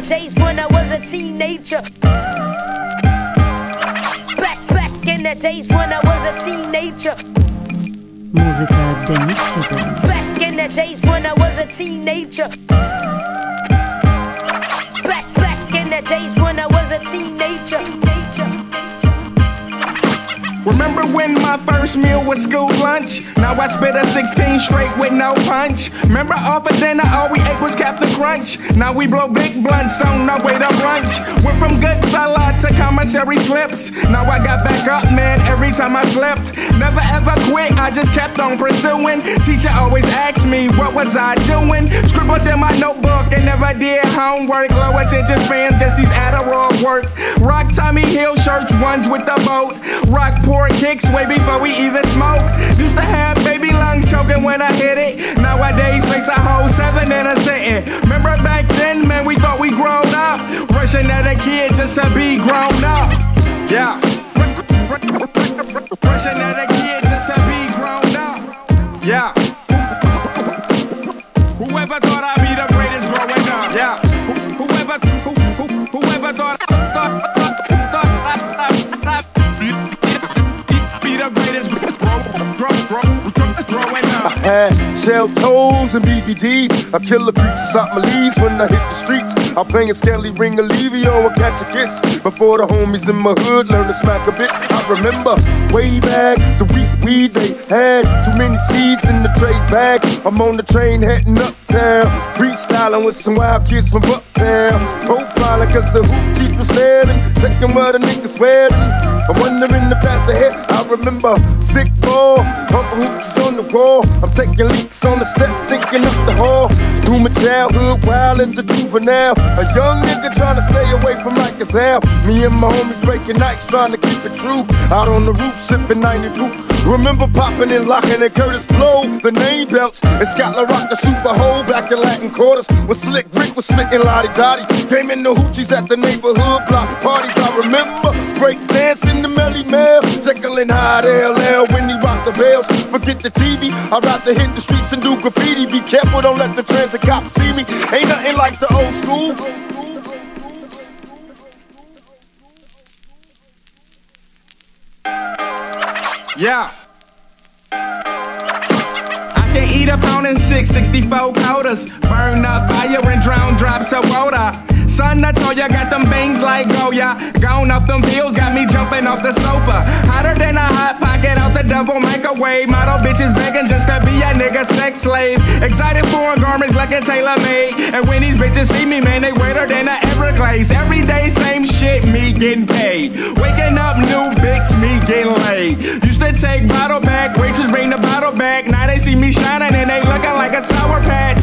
the days when I was a teenager. Back, back in the days when I was a teenager. Muzyka Dennis 7. Back in the days when I was a teenager. Back, back in the days when I was a teenager. Remember when my first meal was school lunch? Now I spit a 16 straight with no punch. Remember often than I always ate was Captain Crunch. Now we blow big blunts on our way to brunch. Went from good fella to commissary slips. Now I got back up, man, every time I slept. Never ever quit, I just kept on pursuing. Teacher always asked me, what was I doing? Scribbled in my notebook and never did homework. Low attention span, guess these Adderall work. Rock Tommy Hill shirts, ones with the boat. Rock poor kicks way before we even smoke. Used to have baby lungs choking when I hit it. Nowadays, face a whole seven in. Remember back then, man, we thought we grown up. Rushing at a kid just to be grown up. Yeah. Rushing at a kid just to be grown up. Yeah. Whoever thought I'd be the greatest growing up. Yeah. Whoever, who, who, whoever thought, thought, thought, thought I, be the greatest grow, grow, grow, growing up. Shell toes and BVDs. I kill a piece of something leaves when I hit the streets. I'm playing Skelly Ring Olivio and catch a kiss. Before the homies in my hood learn to smack a bitch. I remember way back the week weed they had. Too many seeds in the trade bag. I'm on the train heading uptown. Freestyling with some wild kids from Uptown. Profiling cause the hoop keep was staring. Second where the niggas swearing. I'm wondering if that's ahead. I remember stick ball. On the wall. I'm taking leaks on the steps, thinking up the hall. Through my childhood, wild as a juvenile. A young nigga trying to stay away from like as hell. Me and my homies breaking nights, trying to keep it true. Out on the roof, sipping 90 proof. Remember popping and locking and Kurtis Blow, the name belts. And Scotland Rock, the super hole back in Latin quarters. When Slick Rick was spitting La Di Da Di. Came in the hoochies at the neighborhood block parties. I remember break dancing the Melle Mel. Tickling hot LL when he rock the bells. Forget the TV, I'd rather hit the streets and do graffiti. Be careful, don't let the transit cops see me. Ain't nothing like the old school. Yeah. I can eat a pound and six, 64 quotas. Burn up fire and drown drops of water. Son, I told ya, got them bangs like Goya. Gone up them pills, got me jumping off the sofa. Hotter than a hot pocket out the double microwave. Model bitches begging just to be a nigga sex slave. Excited foreign garments like a tailor made. And when these bitches see me, man, they wetter than a Everglades. Every day, same shit, me getting paid. Waking up, new bigs, me getting laid. Used to take bottle back, waitress bring the bottle back. Now they see me shining and they looking like a sour patch.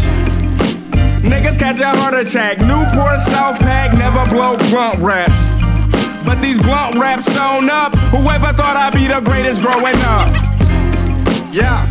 Niggas catch a heart attack. Newport South Pack never blow blunt raps. But these blunt raps sewn up. Whoever thought I'd be the greatest growing up? Yeah.